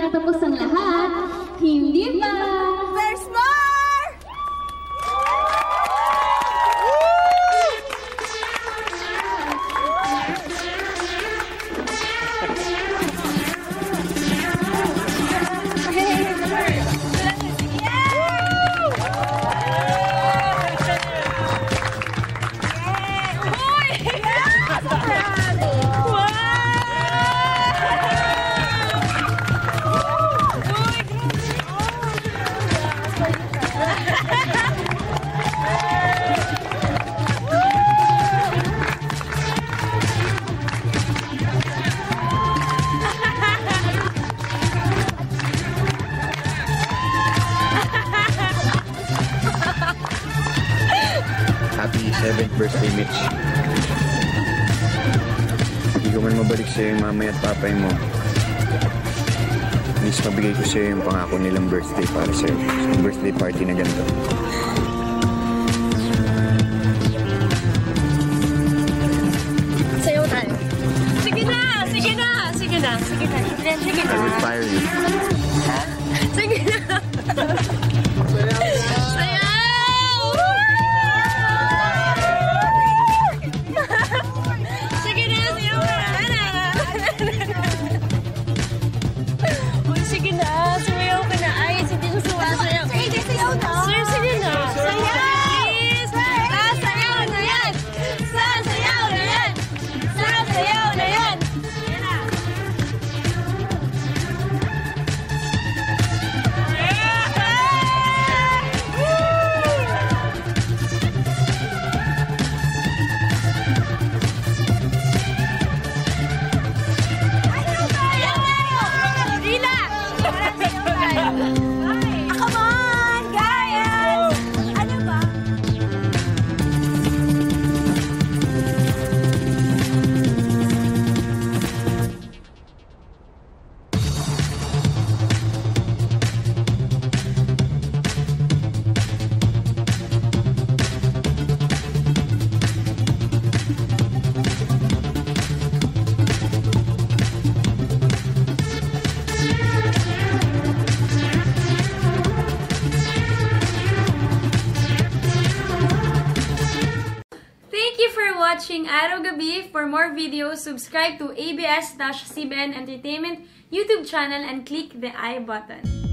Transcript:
natatapos ang lahat? Hindi pa! 7 first image. Hindi ko man mabalik sa'yo yung mamay at papay mo. At least mabigay ko sa'yo yung pangako nilang birthday para sa'yo. Sa birthday party na ganito. Sayo tayo. Sige na! Sige na! Sige na! Sige na! Sige na! Sige na! I will fire you. Watching Araw Gabi. For more videos, subscribe to ABS-CBN Entertainment YouTube channel and click the I button.